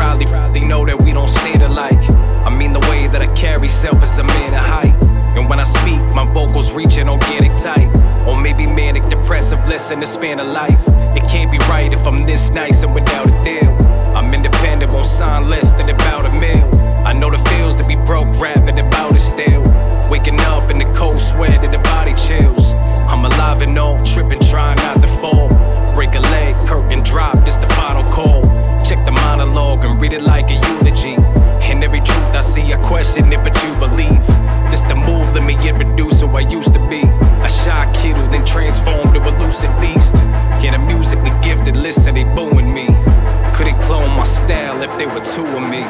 proudly, know that we don't shade alike. I mean the way that I carry self as a man of height. And when I speak, my vocals reach an organic type. Or maybe manic depressive, less than the span of life. It can't be right if I'm this nice and with like a eulogy. And every truth I see, I question it, but you believe. This the move, let me introduce who I used to be. A shy kid who then transformed to a lucid beast. Yeah, I'm musically gifted, listen, they booing me. Couldn't clone my style if they were two of me.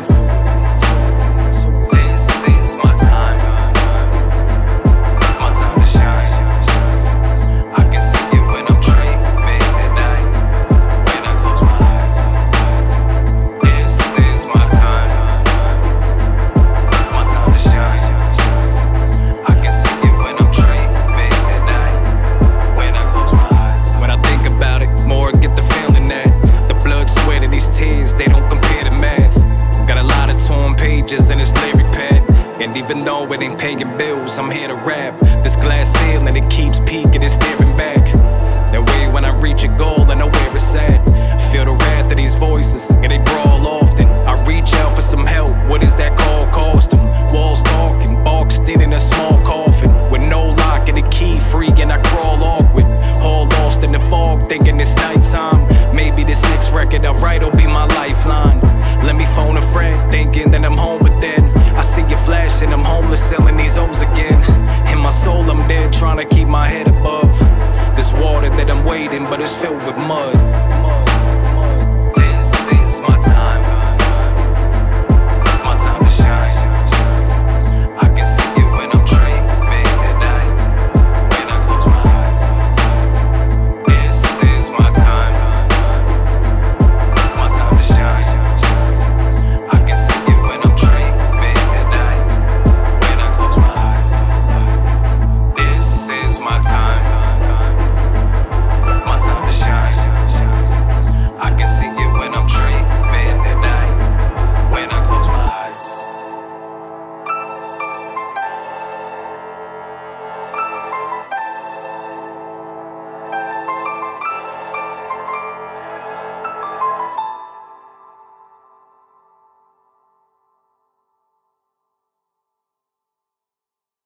Pages in this lyric pad. And even though it ain't paying bills, I'm here to rap. This glass ceiling, it keeps peeking and staring back. That way, when I will be my lifeline. Let me phone a friend, thinking that I'm home, but then I see you flashing. I'm homeless, selling these O's again. In my soul, I'm dead, trying to keep my head above. This water that I'm wading, but it's filled with mud.